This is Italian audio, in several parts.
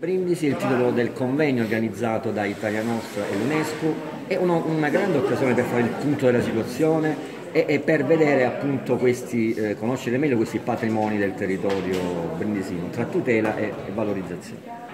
Brindisi è il titolo del convegno organizzato da Italia Nostra e l'UNESCO, è uno, una grande occasione per fare il punto della situazione e, e per vedere appunto questi, eh, conoscere meglio questi patrimoni del territorio brindisino, tra tutela e, e valorizzazione.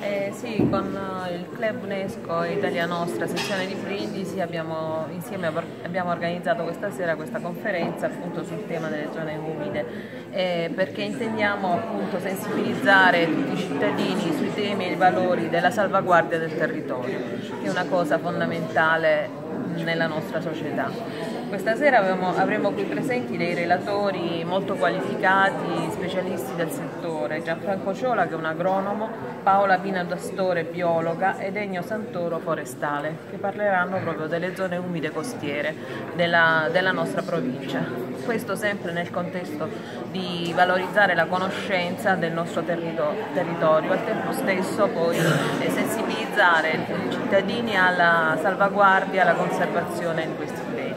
Eh, sì, con eh, il Club UNESCO Italia Nostra, sezione di Brindisi, abbiamo, insieme abbiamo organizzato questa sera questa conferenza appunto sul tema delle zone umide, eh, perché intendiamo appunto sensibilizzare tutti i cittadini sui temi e i valori della salvaguardia del territorio, che è una cosa fondamentale nella nostra società. Questa sera abbiamo, avremo qui presenti dei relatori molto qualificati, specialisti del settore, Gianfranco Ciola che è un agronomo, Paola Pina D'Astore biologa ed Ennio Santoro forestale che parleranno proprio delle zone umide costiere della, della nostra provincia. Questo sempre nel contesto di valorizzare la conoscenza del nostro territorio, al tempo stesso poi sensibilizzare i cittadini alla salvaguardia e alla conservazione di questi beni.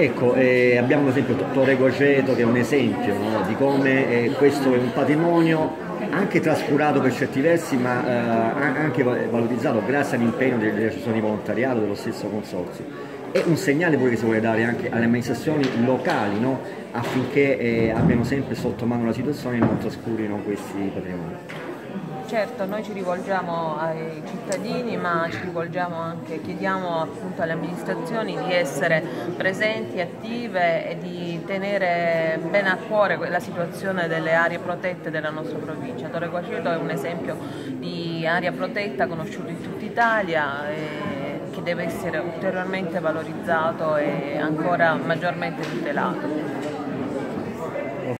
Ecco, eh, abbiamo ad esempio Torre Goceto che è un esempio no, di come eh, questo è un patrimonio anche trascurato per certi versi ma eh, anche valorizzato grazie all'impegno delle associazioni di volontariato dello stesso consorzio. È un segnale pure che si vuole dare anche alle amministrazioni locali no, affinché eh, abbiano sempre sotto mano la situazione e non trascurino questi patrimoni. Certo, noi ci rivolgiamo ai cittadini ma ci rivolgiamo anche, chiediamo appunto alle amministrazioni di essere presenti, attive e di tenere bene a cuore la situazione delle aree protette della nostra provincia. Torre Guaceto è un esempio di area protetta conosciuto in tutta Italia e che deve essere ulteriormente valorizzato e ancora maggiormente tutelato.